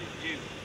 I you,